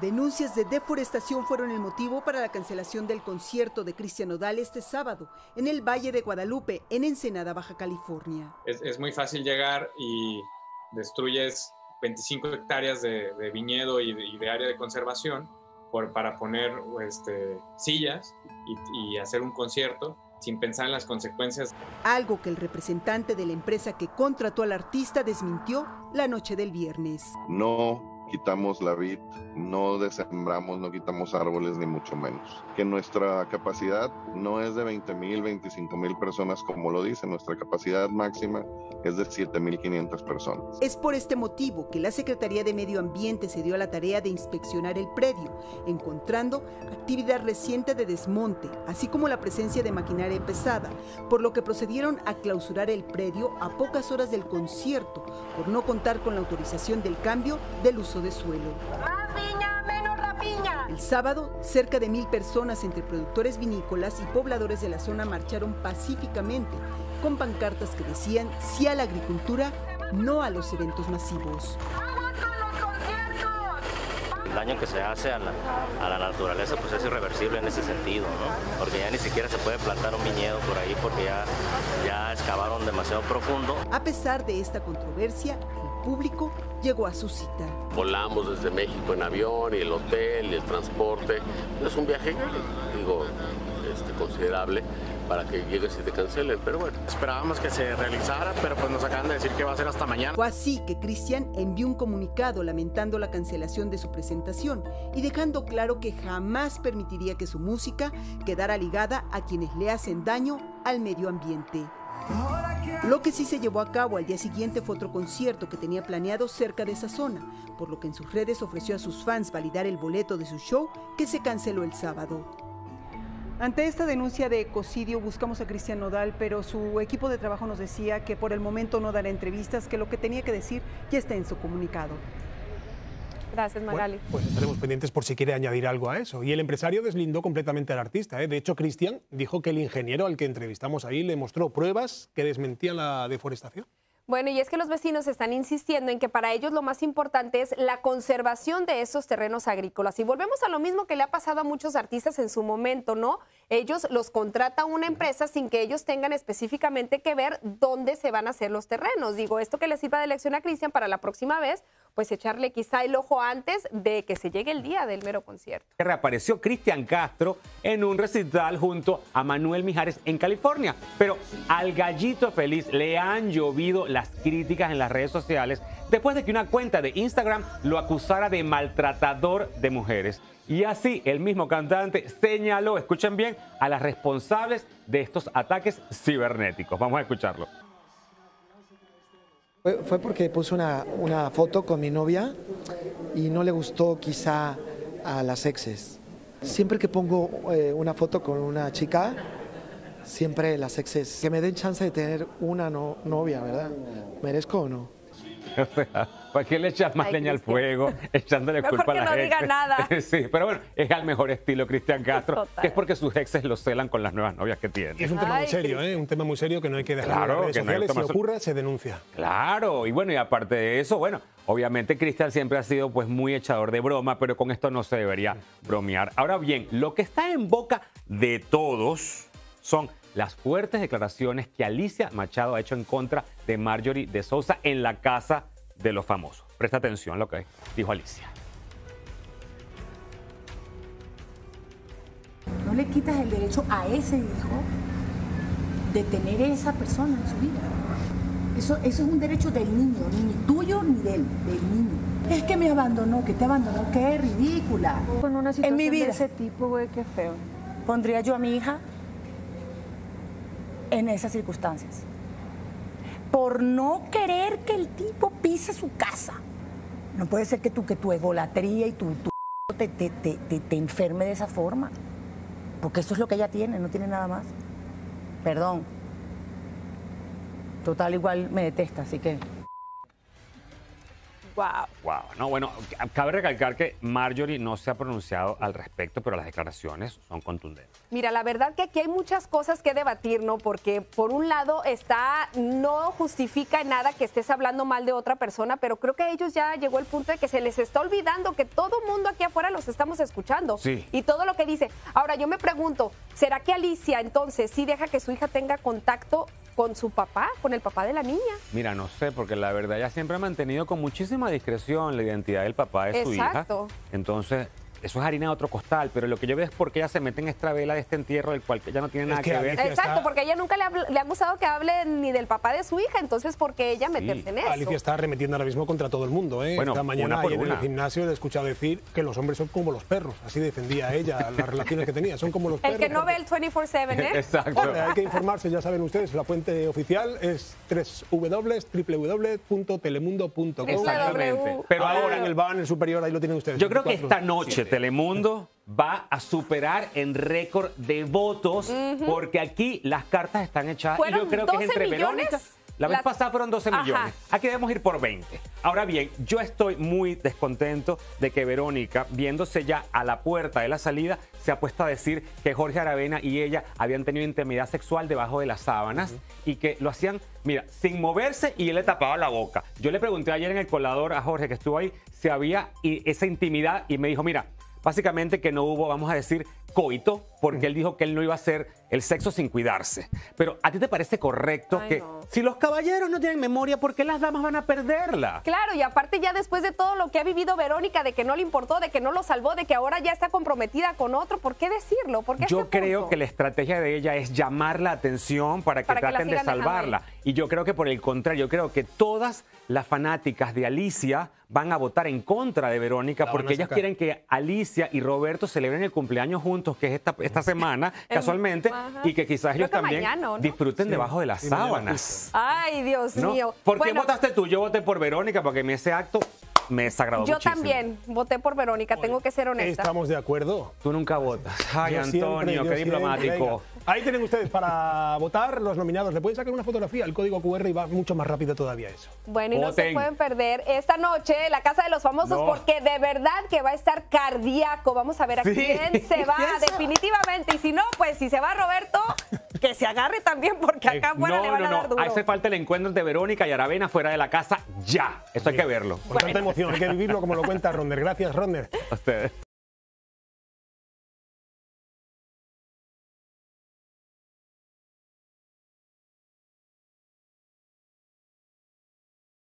Denuncias de deforestación fueron el motivo para la cancelación del concierto de Cristian Nodal este sábado en el Valle de Guadalupe, en Ensenada, Baja California. Es, muy fácil llegar y destruyes 25 hectáreas de, viñedo y de, área de conservación por, para poner este, sillas y, y hacer un concierto sin pensar en las consecuencias. Algo que el representante de la empresa que contrató al artista desmintió la noche del viernes. No quitamos la vid, no desembramos, no quitamos árboles, ni mucho menos. Que nuestra capacidad no es de 20 mil, 25 mil personas, como lo dice, nuestra capacidad máxima es de 7.500 personas. Es por este motivo que la Secretaría de Medio Ambiente se dio a la tarea de inspeccionar el predio, encontrando actividad reciente de desmonte, así como la presencia de maquinaria pesada, por lo que procedieron a clausurar el predio a pocas horas del concierto, por no contar con la autorización del cambio del uso de suelo. Más viña, menos rapiña. El sábado, cerca de mil personas entre productores vinícolas y pobladores de la zona marcharon pacíficamente con pancartas que decían sí a la agricultura, no a los eventos masivos. El daño que se hace a la, a la, naturaleza pues es irreversible en ese sentido, ¿no? Porque ya ni siquiera se puede plantar un viñedo por ahí porque ya, ya excavaron demasiado profundo. A pesar de esta controversia, público llegó a su cita. Volamos desde México en avión y el hotel y el transporte. Es un viaje, digo, este, considerable para que llegues y te cancelen, pero bueno. Esperábamos que se realizara, pero pues nos acaban de decir que va a ser hasta mañana. Fue así que Cristian envió un comunicado lamentando la cancelación de su presentación y dejando claro que jamás permitiría que su música quedara ligada a quienes le hacen daño al medio ambiente. Lo que sí se llevó a cabo al día siguiente fue otro concierto que tenía planeado cerca de esa zona, por lo que en sus redes ofreció a sus fans validar el boleto de su show que se canceló el sábado. Ante esta denuncia de ecocidio buscamos a Cristian Nodal, pero su equipo de trabajo nos decía que por el momento no dará entrevistas, que lo que tenía que decir ya está en su comunicado. Gracias, Magali. pues estaremos pendientes por si quiere añadir algo a eso. Y el empresario deslindó completamente al artista. ¿eh? De hecho, Cristian dijo que el ingeniero al que entrevistamos ahí le mostró pruebas que desmentían la deforestación. Bueno, y es que los vecinos están insistiendo en que para ellos lo más importante es la conservación de esos terrenos agrícolas. Y volvemos a lo mismo que le ha pasado a muchos artistas en su momento, ¿no? Ellos los contrata una empresa sin que ellos tengan específicamente que ver dónde se van a hacer los terrenos. Digo, esto que le sirva de lección a Cristian para la próxima vez, pues echarle quizá el ojo antes de que se llegue el día del mero concierto. Reapareció Cristian Castro en un recital junto a Manuel Mijares en California, pero al gallito feliz le han llovido las críticas en las redes sociales después de que una cuenta de Instagram lo acusara de maltratador de mujeres. Y así el mismo cantante señaló, escuchen bien, a las responsables de estos ataques cibernéticos. Vamos a escucharlo. Fue, porque puse una, foto con mi novia y no le gustó quizá a las exes. Siempre que pongo eh, una foto con una chica, siempre las exes, que me den chance de tener una novia, ¿verdad? ¿Merezco o no? ¿Para qué le echas más leña al fuego echándole culpa a la no diga nada. sí, pero bueno, es al mejor estilo Cristian Castro, que es porque sus exes lo celan con las nuevas novias que tiene. Es un tema muy serio, ¿eh? Un tema muy serio que no hay que dejar claro, en las redes Si ocurre, se denuncia. Claro, y bueno, y aparte de eso, bueno, obviamente Cristian siempre ha sido pues muy echador de broma, pero con esto no se debería bromear. Ahora bien, lo que está en boca de todos son las fuertes declaraciones que Alicia Machado ha hecho en contra de Marjorie de Sousa en la casa de los famosos. Presta atención a lo que dijo Alicia. No le quitas el derecho a ese hijo de tener esa persona en su vida. Eso, eso es un derecho del niño, ni tuyo ni del, del niño. Es que me abandonó, que te abandonó, qué ridícula. Con una situación en mi vida. de ese tipo, güey, qué feo. Pondría yo a mi hija en esas circunstancias. Por no querer que el tipo pise su casa. No puede ser que tu, que tu egolatría y tu, te, te, te, enferme de esa forma. Porque eso es lo que ella tiene, no tiene nada más. Perdón. Total, igual me detesta, así que Wow. Wow. No, bueno, cabe recalcar que Marjorie no se ha pronunciado al respecto, pero las declaraciones son contundentes. Mira, la verdad que aquí hay muchas cosas que debatir, ¿no? Porque por un lado está, no justifica nada que estés hablando mal de otra persona, pero creo que a ellos ya llegó el punto de que se les está olvidando que todo mundo aquí afuera los estamos escuchando. Sí. Y todo lo que dice. Ahora, yo me pregunto, ¿será que Alicia entonces sí deja que su hija tenga contacto con su papá, con el papá de la niña? Mira, no sé, porque la verdad ella siempre ha mantenido con muchísima discreción la identidad del papá de su Exacto. hija. Entonces, eso es harina de otro costal, pero lo que yo veo es porque ella se mete en esta vela de este entierro del cual ella no tiene nada que que, ver. Alicia Exacto, porque ella nunca le ha, le ha gustado que hable ni del papá de su hija, entonces ¿por qué ella meterse en eso? Alicia está arremetiendo ahora mismo contra todo el mundo. ¿eh? Bueno, Esta mañana por en el gimnasio le he escuchado decir que los hombres son como los perros. Así defendía ella las relaciones que tenía. Son como los El perros. que no ve el 24-7, ¿eh? Exacto. Hay que informarse, ya saben ustedes, la fuente oficial es www.telemundo.com. Exactamente. Pero ahora ahora en el banner superior, ahí lo tienen ustedes. Yo creo que 24. esta noche Telemundo va a superar en récord de votos porque aquí las cartas están echadas y ¿Fueron yo creo que es 12 entre millones? Verónica. La vez pasada fueron 12 Ajá. millones. Aquí debemos ir por 20. Ahora bien, yo estoy muy descontento de que Verónica, viéndose ya a la puerta de la salida, se ha puesto a decir que Jorge Aravena y ella habían tenido intimidad sexual debajo de las sábanas y que lo hacían, mira, sin moverse y él le tapaba la boca. Yo le pregunté ayer en el colador a Jorge que estuvo ahí si había esa intimidad y me dijo, mira, básicamente que no hubo, vamos a decir, coito, porque él dijo que él no iba a hacer el sexo sin cuidarse. Pero ¿a ti te parece correcto Ay, que no. si los caballeros no tienen memoria, ¿por qué las damas van a perderla? Claro, y aparte ya después de todo lo que ha vivido Verónica, de que no le importó, de que no lo salvó, de que ahora ya está comprometida con otro, ¿por qué decirlo? ¿Por qué Yo este creo punto? que la estrategia de ella es llamar la atención para que Para que la traten de salvarla. Y yo creo que por el contrario, yo creo que todas las fanáticas de Alicia van a votar en contra de Verónica La porque ellas quieren que Alicia y Roberto celebren el cumpleaños juntos, que es esta, esta semana, En- casualmente, ajá. y que quizás ellos que también mañana, ¿o no? disfruten Sí, debajo de las sábanas. Ay, Dios ¿no? mío. ¿Por qué votaste tú? Yo voté por Verónica porque en ese acto me desagradó Yo muchísimo. también voté por Verónica, tengo que ser honesta. Estamos de acuerdo. Tú nunca votas. Ay, Yo Antonio, qué siempre, diplomático. venga. Ahí tienen ustedes para votar los nominados. Le pueden sacar una fotografía al código QR y va mucho más rápido todavía eso. Bueno, y no se pueden perder esta noche la Casa de los Famosos No. porque de verdad que va a estar cardíaco. Vamos a ver a Sí. quién se va definitivamente. Y si no, pues si se va Roberto, que se agarre también porque acá afuera no, le van no, a dar duro. Hace falta el encuentro entre Verónica y Aravena fuera de la casa ya. Eso hay que verlo. Con tanta emoción, hay que vivirlo como lo cuenta Ronder. Gracias, Ronder. A ustedes.